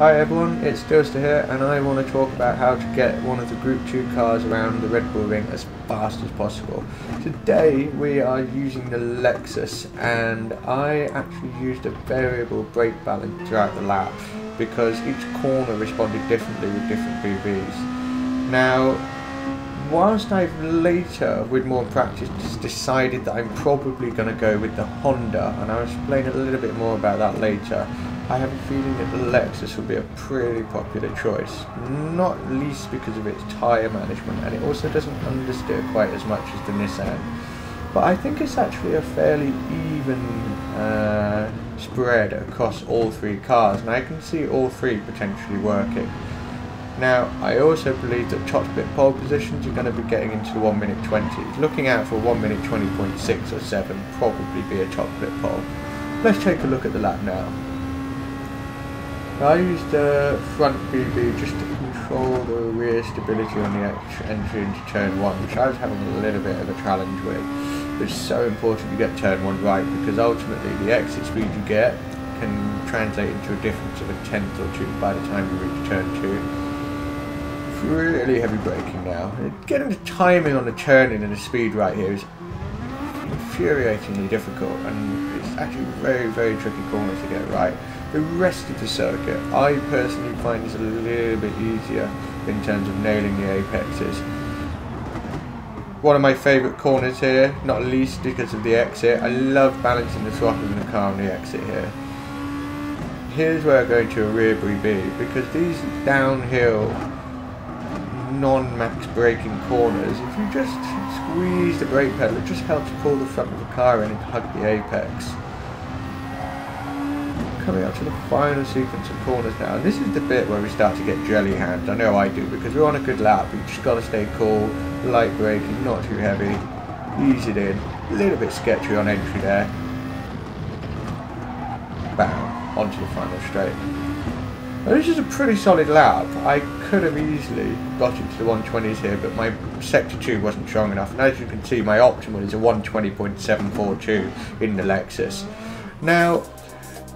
Hi everyone, it's Durster here and I want to talk about how to get one of the Group 2 cars around the Red Bull Ring as fast as possible. Today we are using the Lexus and I actually used a variable brake balance throughout the lap because each corner responded differently with different BBs. Now, whilst I've later, with more practice, decided that I'm probably going to go with the Honda and I'll explain a little bit more about that later, I have a feeling that the Lexus will be a pretty popular choice, not least because of its tyre management and it also doesn't understeer quite as much as the Nissan. But I think it's actually a fairly even uh, spread across all three cars and I can see all three potentially working. Now, I also believe that split pole positions are going to be getting into the 1 minute 20. Looking out for 1 minute 20.6 or 7 probably be a top split pole. Let's take a look at the lap now. I used the front BB just to control the rear stability on the entry into turn 1, which I was having a little bit of a challenge with. It's so important you get turn 1 right because ultimately the exit speed you get can translate into a difference of a tenth or two by the time you reach turn 2. really heavy braking now. Getting the timing on the turning and the speed right here is infuriatingly difficult and it's actually very very tricky corners to get right. The rest of the circuit, I personally find is a little bit easier in terms of nailing the apexes. One of my favourite corners here, not least because of the exit. I love balancing the throttle in the car on the exit here. Here's where I go into a rear BB because these downhill non-max braking corners, if you just squeeze the brake pedal, it just helps pull the front of the car in and hug the apex coming up to the final sequence of corners now. And this is the bit where we start to get jelly hands. I know I do because we're on a good lap. You just got to stay cool, light braking, not too heavy, ease it in. A little bit sketchy on entry there. Bam, onto the final straight. Now this is a pretty solid lap. I could have easily got into the 120s here, but my sector 2 wasn't strong enough. And as you can see, my optimal is a 120.742 in the Lexus. Now,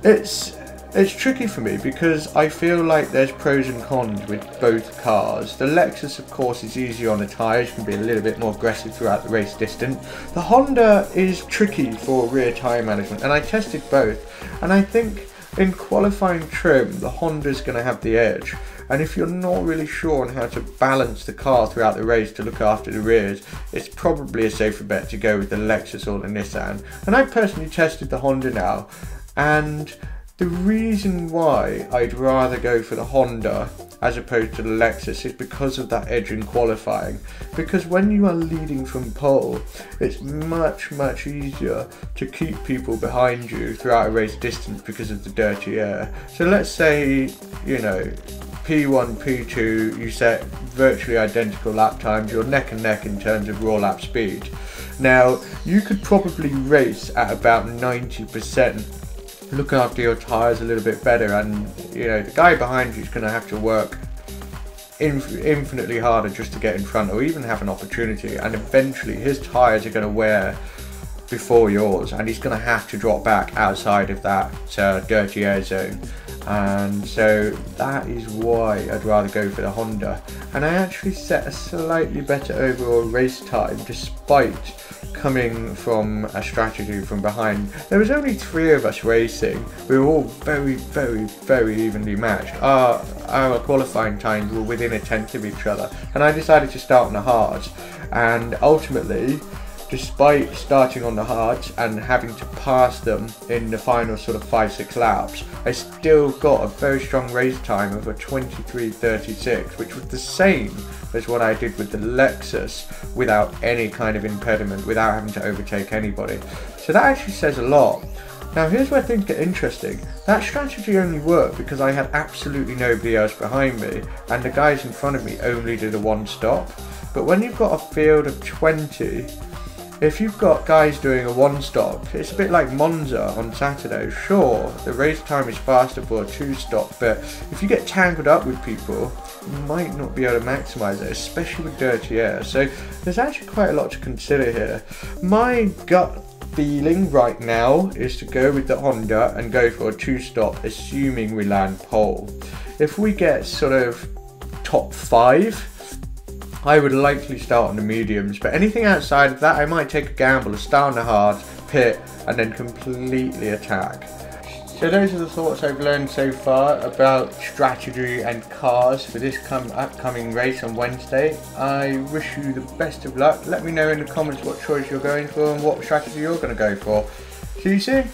it's it's tricky for me because I feel like there's pros and cons with both cars. The Lexus, of course, is easier on the tyres, can be a little bit more aggressive throughout the race distance. The Honda is tricky for rear tyre management, and I tested both, and I think in qualifying trim, the Honda's going to have the edge. And if you're not really sure on how to balance the car throughout the race to look after the rears, it's probably a safer bet to go with the Lexus or the Nissan. And I personally tested the Honda now, and the reason why I'd rather go for the Honda as opposed to the Lexus is because of that edge in qualifying. Because when you are leading from pole, it's much, much easier to keep people behind you throughout a race distance because of the dirty air. So let's say, you know, P1, P2, you set virtually identical lap times, you're neck and neck in terms of raw lap speed. Now, you could probably race at about 90% looking after your tyres a little bit better and you know the guy behind you is going to have to work inf infinitely harder just to get in front or even have an opportunity. And eventually his tyres are going to wear before yours and he's going to have to drop back outside of that uh, dirty air zone. And so that is why I'd rather go for the Honda. And I actually set a slightly better overall race time despite coming from a strategy from behind. There was only three of us racing. We were all very, very, very evenly matched. Our, our qualifying times were within a tenth of each other. And I decided to start on the hards. And ultimately, despite starting on the hards and having to pass them in the final sort of 5-6 laps, I still got a very strong race time of a 23.36, which was the same as what I did with the Lexus without any kind of impediment, without having to overtake anybody. So that actually says a lot. Now here's where things get interesting. That strategy only worked because I had absolutely nobody else behind me and the guys in front of me only did a one stop. But when you've got a field of 20 if you've got guys doing a one stop, it's a bit like Monza on Saturday. Sure, the race time is faster for a two stop, but if you get tangled up with people, you might not be able to maximise it, especially with dirty air. So there's actually quite a lot to consider here. My gut feeling right now is to go with the Honda and go for a two stop, assuming we land pole. If we get sort of top five, I would likely start on the mediums, but anything outside of that, I might take a gamble, start on the hard, pit, and then completely attack. So those are the thoughts I've learned so far about strategy and cars for this upcoming race on Wednesday. I wish you the best of luck. Let me know in the comments what choice you're going for and what strategy you're going to go for. See you soon.